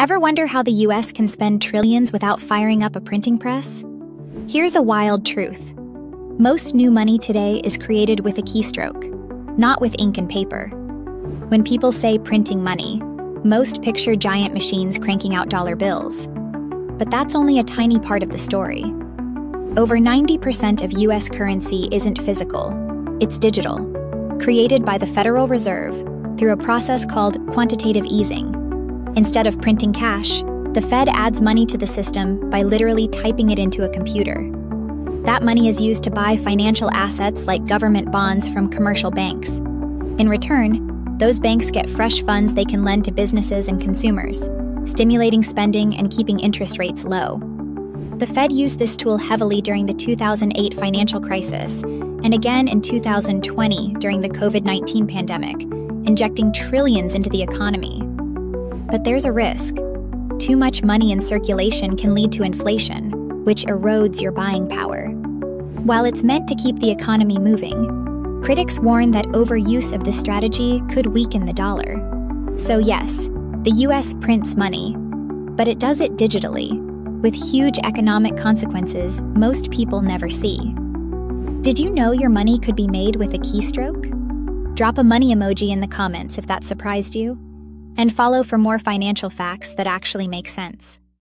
Ever wonder how the US can spend trillions without firing up a printing press? Here's a wild truth most new money today is created with a keystroke, not with ink and paper. When people say printing money, most picture giant machines cranking out dollar bills. But that's only a tiny part of the story. Over 90% of US currency isn't physical, it's digital, created by the Federal Reserve through a process called quantitative easing. Instead of printing cash, the Fed adds money to the system by literally typing it into a computer. That money is used to buy financial assets like government bonds from commercial banks. In return, those banks get fresh funds they can lend to businesses and consumers, stimulating spending and keeping interest rates low. The Fed used this tool heavily during the 2008 financial crisis and again in 2020 during the COVID 19 pandemic, injecting trillions into the economy. But there's a risk. Too much money in circulation can lead to inflation, which erodes your buying power. While it's meant to keep the economy moving, critics warn that overuse of this strategy could weaken the dollar. So, yes, the US prints money, but it does it digitally, with huge economic consequences most people never see. Did you know your money could be made with a keystroke? Drop a money emoji in the comments if that surprised you, and follow for more financial facts that actually make sense.